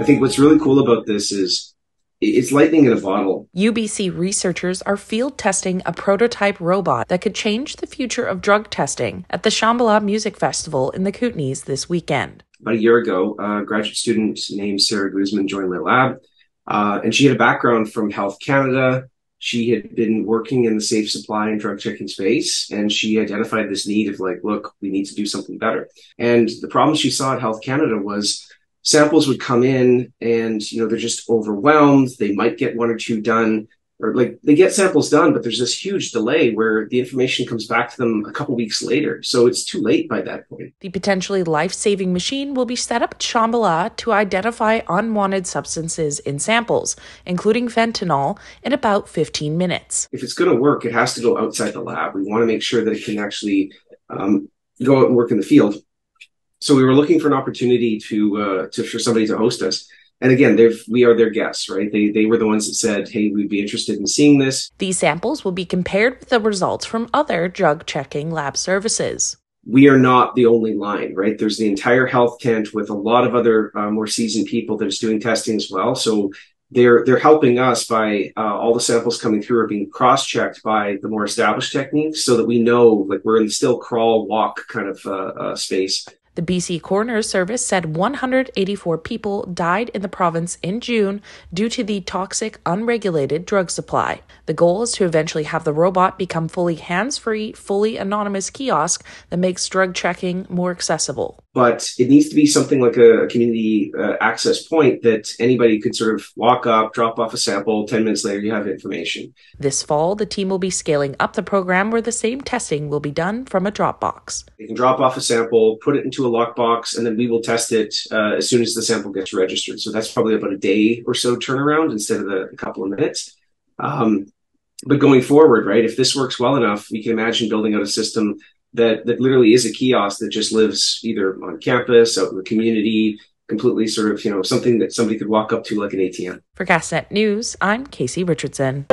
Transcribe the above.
I think what's really cool about this is it's lightning in a bottle. UBC researchers are field testing a prototype robot that could change the future of drug testing at the Shambhala Music Festival in the Kootenays this weekend. About a year ago, a graduate student named Sarah Guzman joined my lab, uh, and she had a background from Health Canada. She had been working in the safe supply and drug checking space, and she identified this need of like, look, we need to do something better. And the problem she saw at Health Canada was samples would come in and you know they're just overwhelmed. They might get one or two done or like they get samples done but there's this huge delay where the information comes back to them a couple weeks later. So it's too late by that point. The potentially life-saving machine will be set up at shambhala to identify unwanted substances in samples including fentanyl in about 15 minutes. If it's going to work it has to go outside the lab. We want to make sure that it can actually um, go out and work in the field so we were looking for an opportunity to uh, to for somebody to host us. And again, they've we are their guests, right? They they were the ones that said, "Hey, we'd be interested in seeing this." These samples will be compared with the results from other drug checking lab services. We are not the only line, right? There's the entire health tent with a lot of other uh, more seasoned people that is doing testing as well. So they're they're helping us by uh, all the samples coming through are being cross checked by the more established techniques, so that we know like we're in the still crawl walk kind of uh, uh space. The BC Coroner's Service said 184 people died in the province in June due to the toxic, unregulated drug supply. The goal is to eventually have the robot become fully hands free, fully anonymous kiosk that makes drug checking more accessible. But it needs to be something like a community uh, access point that anybody could sort of walk up, drop off a sample, 10 minutes later, you have information. This fall, the team will be scaling up the program where the same testing will be done from a Dropbox. You can drop off a sample, put it into a lockbox, and then we will test it uh, as soon as the sample gets registered. So that's probably about a day or so turnaround instead of a, a couple of minutes. Um, but going forward, right, if this works well enough, we can imagine building out a system that that literally is a kiosk that just lives either on campus, out in the community, completely sort of, you know, something that somebody could walk up to like an ATM. For Castanet News, I'm Casey Richardson.